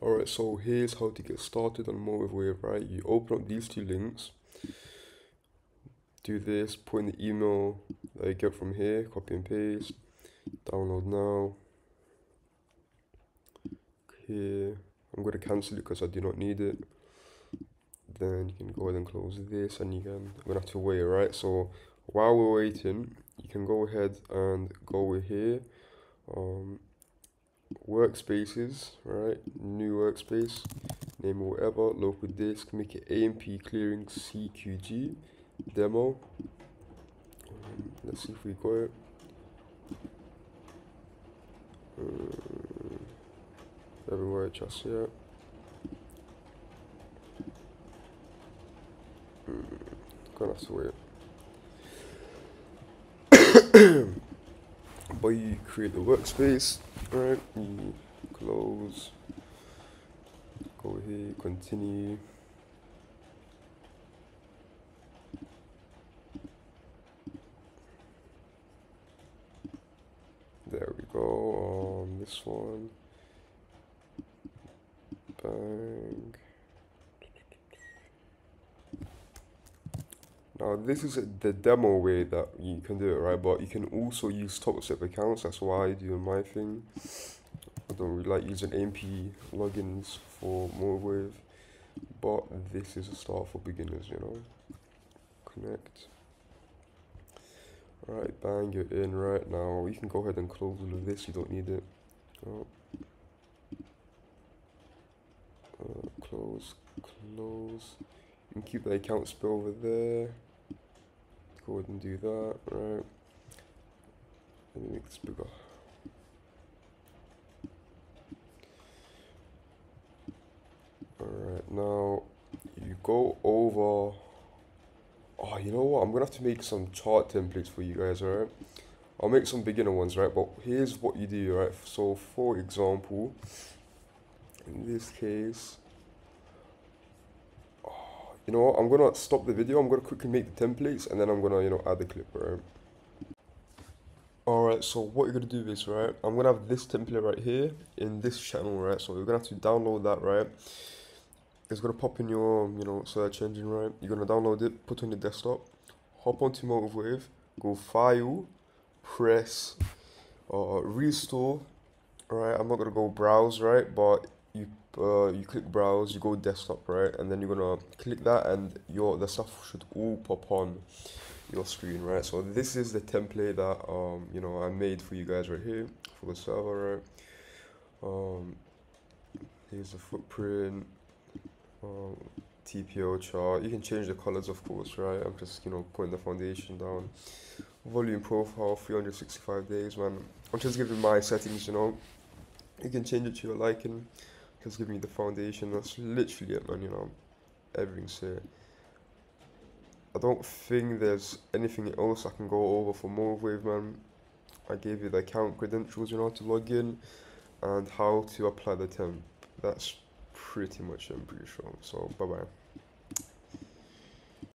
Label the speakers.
Speaker 1: Alright, so here's how to get started on Motivewave, right? You open up these two links, do this, put in the email that you get from here, copy and paste, download now. Here, I'm going to cancel it because I do not need it. Then you can go ahead and close this and you can, I'm going to have to wait, right? So while we're waiting, you can go ahead and go over here. Um, workspaces, right? New workspace, name whatever, local disk, make it AMP clearing CQG demo. Let's see if we got it. Everywhere just yet. Um, gonna have to wait. but you create the workspace right close. Go here continue. There we go on this one. Bang Now this is the demo way that you can do it, right? But you can also use Topstep accounts. That's why I do my thing. I don't really like using AMP logins for Motivewave, but this is a start for beginners, you know. Connect. Right, bang, you're in right now. You can go ahead and close all of this. You don't need it. Oh. Uh, close, close. You can keep the account spill over there go ahead and do that, right? Let me make this bigger. Alright, now you go over. Oh, you know what? I'm gonna have to make some chart templates for you guys, alright? I'll make some beginner ones, right? But here's what you do, right? So, for example, in this case, you know what, I'm gonna stop the video, I'm gonna quickly make the templates and then I'm gonna, you know, add the clip, right? Alright, so what you're gonna do is, right, I'm gonna have this template right here in this channel, right? So you're gonna have to download that, right? It's gonna pop in your, you know, search engine, right? You're gonna download it, put it on your desktop, hop onto Motivewave, go File, press, uh, Restore, right? I'm not gonna go Browse, right? But uh, you click browse you go desktop right? And then you're gonna click that and your the stuff should all pop on your screen right? So this is the template that um you know I made for you guys right here for the server right? Um here's the footprint um, TPO chart. You can change the colors of course right? I'm just you know putting the foundation down. Volume profile 365 days man. I'm just giving my settings you know. You can change it to your liking just given me the foundation. That's literally it, man. You know, everything's here. I don't think there's anything else I can go over for more Motivewave, man. I gave you the account credentials, you know, to log in and how to apply the temp. That's pretty much it, I'm pretty sure. So, bye bye.